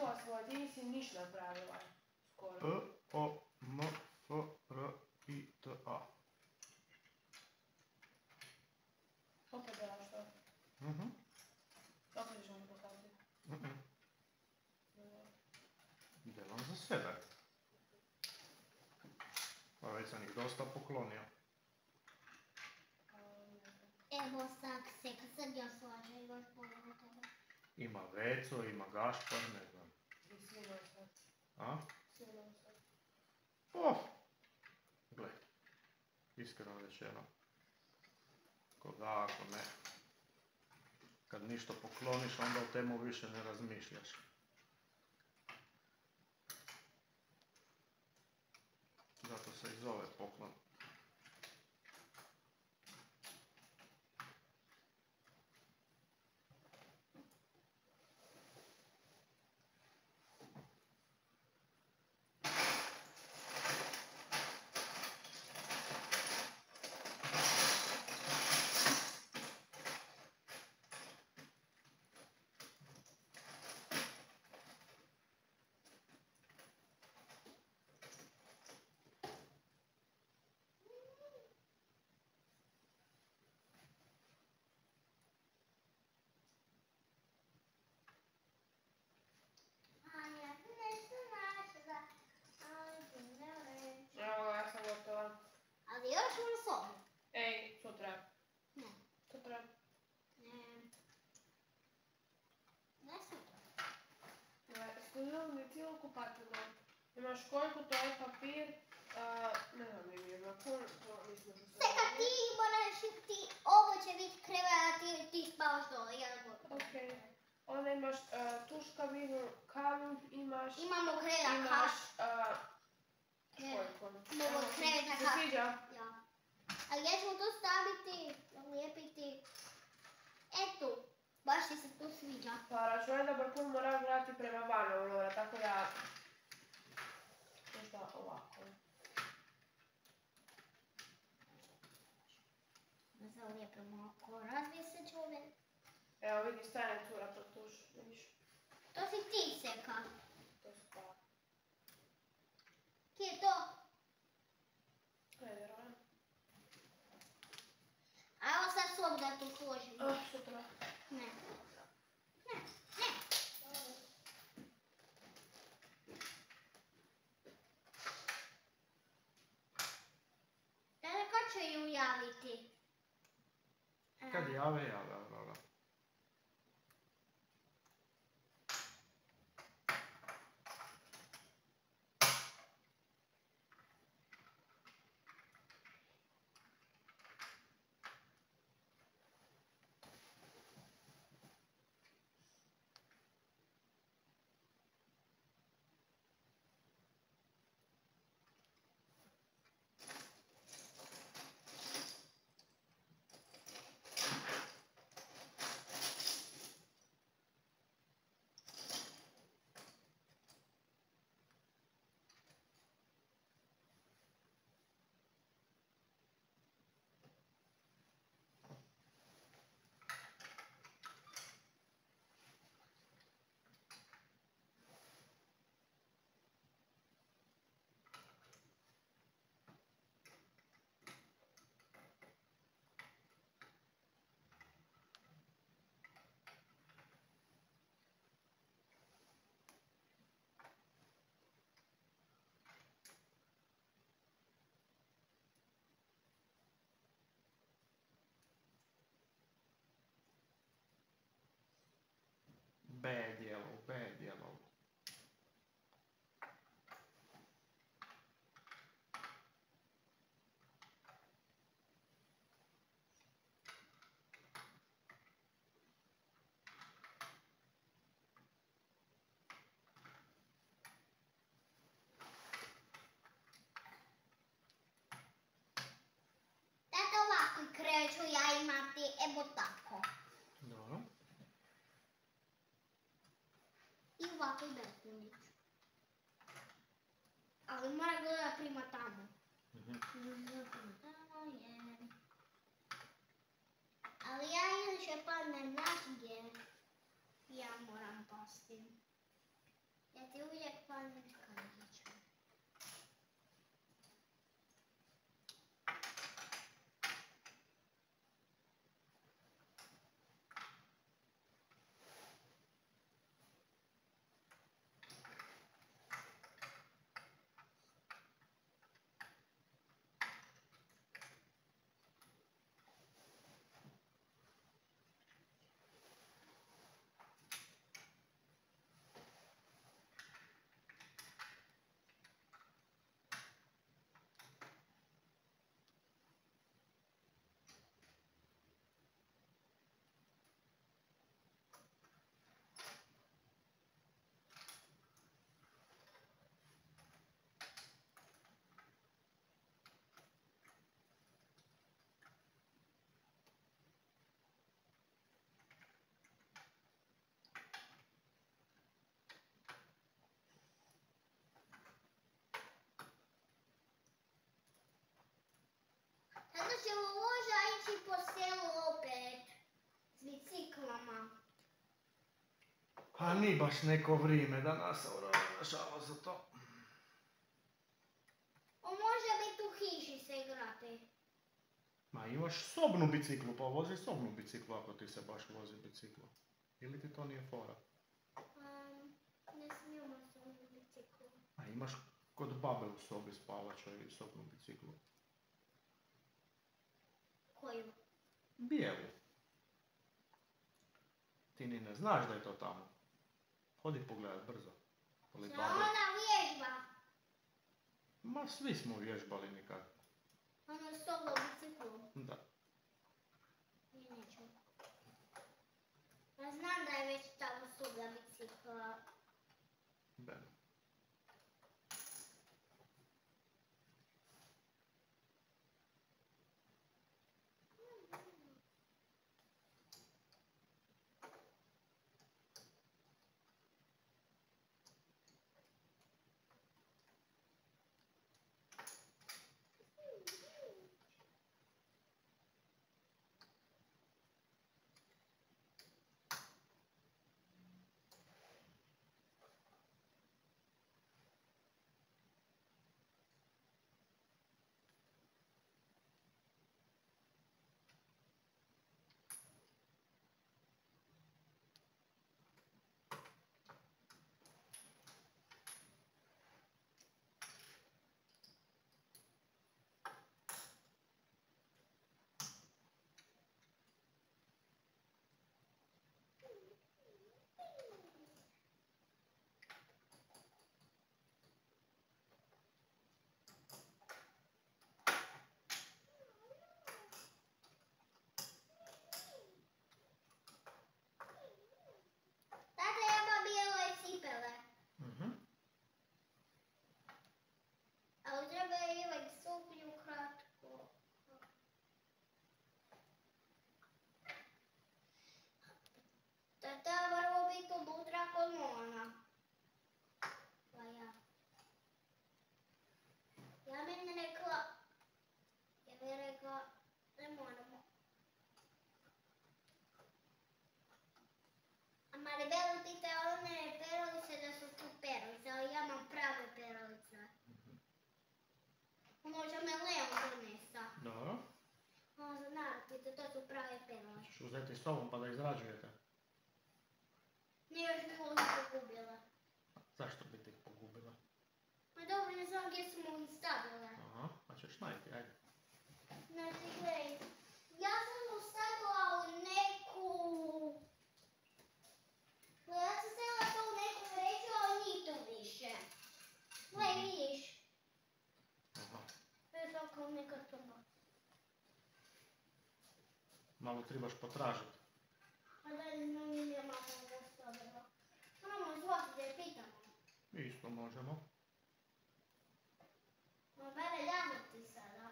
što živa svoje, ti nisi ništa napravila. Skoro. E, O, M, F, R, I, T, A. Opet delaš to. Mhm. Opet ćeš mi pokazati. mhm. Delam za sebe. Pa već sam ih dosta poklonio. Evo sad se, kad sad ja slažem, imaš ponovno tebe. Ima Veco, ima Gašpar, ne znam. A? Sad. Oh! Gle, iskreno rečeno. Koga ako ne. Kad ništa pokloniš, onda o temu više ne razmišljaš. Zato se i zove poklon. Anja, ti nešto našla, ali ti ne reći. Evo, ja sam gotova. Ali još u sobu. Ej, sutra. Ne, Sutra. ne. Ne sutra. Mi cijelu kupatinu. Imaš koliko to je papir, a, ne znam mi ima, puno, puno, mislim što Sve kad ti moraš ti, ovo će biti krevet, ti, ti spavaš dole, ja ne mogu. Okej. Onda imaš a, tuškavinu, kavu imaš, Imamo kreveta imaš, kaš. a, Krevet. koliko? Imamo kreveta Se kaš. sviđa? Ja. Ali gdje ćemo to staviti, lijepiti? Eto, baš ti se to sviđa. Pa računaj da bar puno mora gledati prema vanu, Lora, tako da... Možda ovako. Zalijepimo oko razvije se čovjek. Evo vidi, stane cura pod tuš, vidiš? To si ti seka. To su pa... Kje je to? Ne vjerujem. A evo sad sobu da to složim. Ah, sutra. Ne, ne. Će ju javiti? Kad jave, jave, Aurora. Bad yellow. Mora gleda prima tamo. Mhm. Tamo je. Ali ja inače padnem naš gdje ja moram pasti. Ja ti uvijek palim kandiću. Sada će Loža ići po selu opet. S biciklama. A ni baš neko vrijeme danas, Aurora, žao za to. On može biti u hiši se igrati. Ma imaš sobnu biciklu, pa vozi sobnu biciklu ako ti se baš vozi biciklu. Ili ti to nije fora? Um, ne smijemo se u biciklu. A imaš kod babe u sobi spavačoj sobnu biciklu. Koju? Bijelu. Ti ni ne znaš da je to tamo. Hodi pogledat brzo. Šta ona vježba? Ma svi smo vježbali nikad. Ona s tobom biciklu. Da. Neću. Ja znam da je već tamo soba bicikla. Ćeš uzeti s sobom pa da izrađujete. Nije ovdje pogubila. Zašto bi ti ih pogubila? Ma dobro, ne znam gdje smo ih stavile. Aha, pa ćeš najti, ajde. Znači, gledaj, ja sam mu stavila u neku... Gledaj, ja sam stavila to u neku vreću, ali nije to više. Gledaj, vidiš? Aha. To je kao neka toba. Malo trebaš potražiti. A da ne znam gdje je mama ovo stavila. Moramo zvati da je pitamo. Isto možemo. Ma mene javiti sada.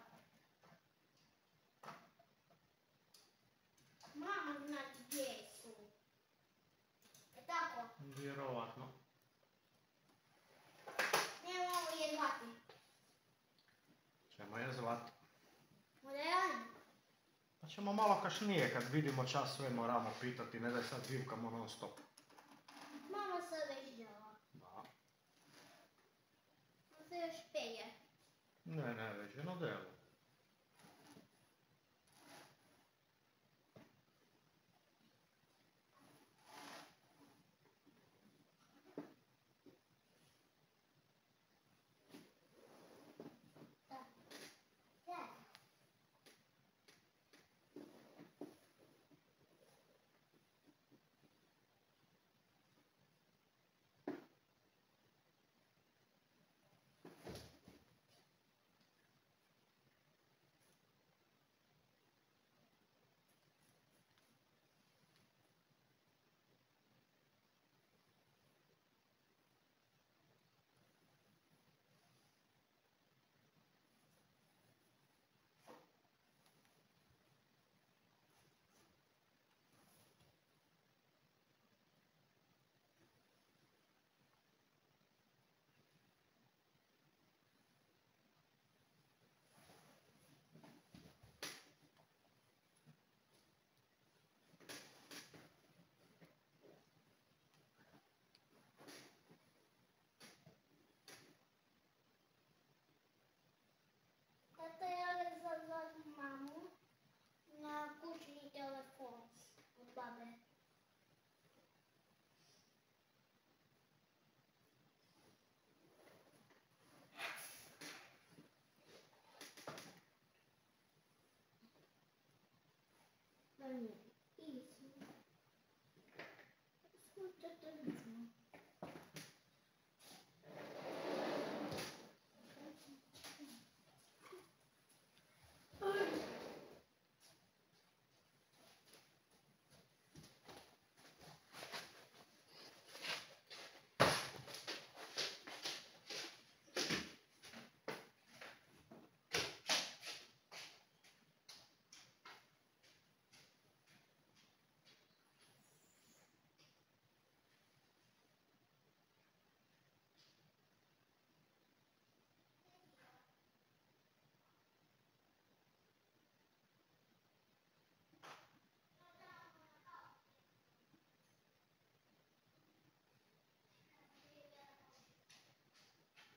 Mama zna gdje su. E tako? Vjerovatno. ćemo malo kašnije kad vidimo čas sve moramo pitati, ne da je sad zivkamo non stop. Mama sad već djela. Da. Možda još pelje. Ne, ne, već je na. Od babe. Da nije.